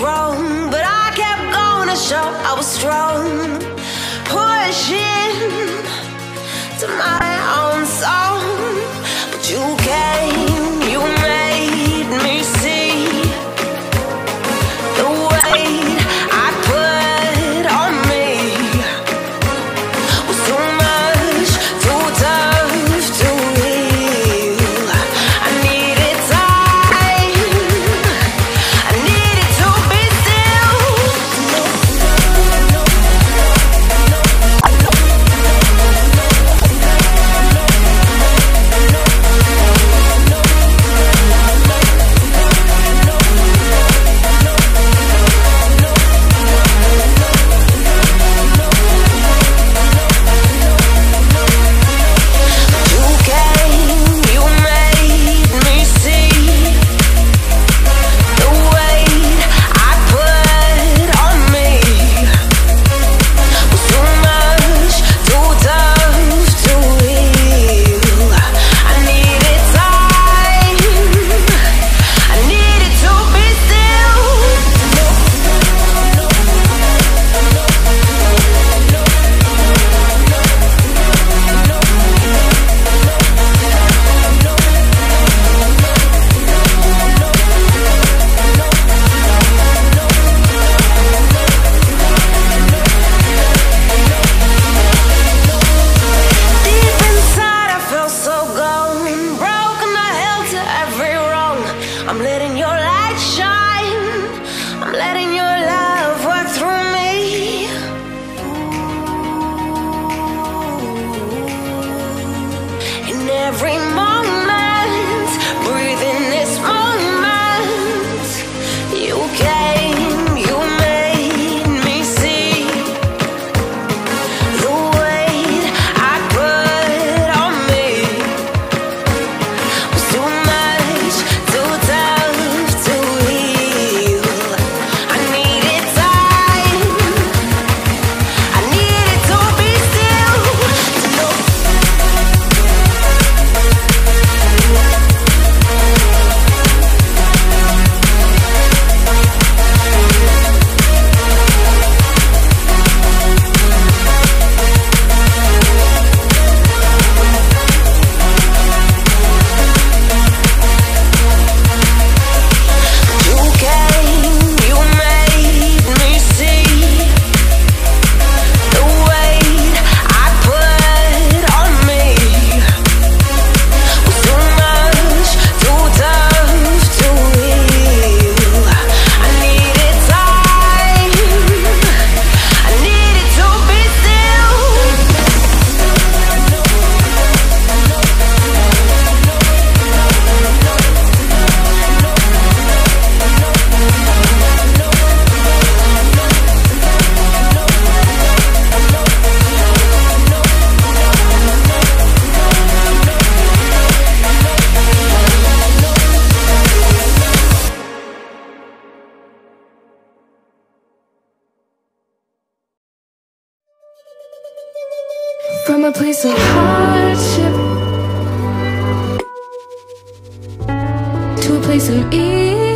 wrong, but I kept going to show I was strong. every a place of hardship. To a place of ease.